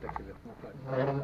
Teşekkür ederim.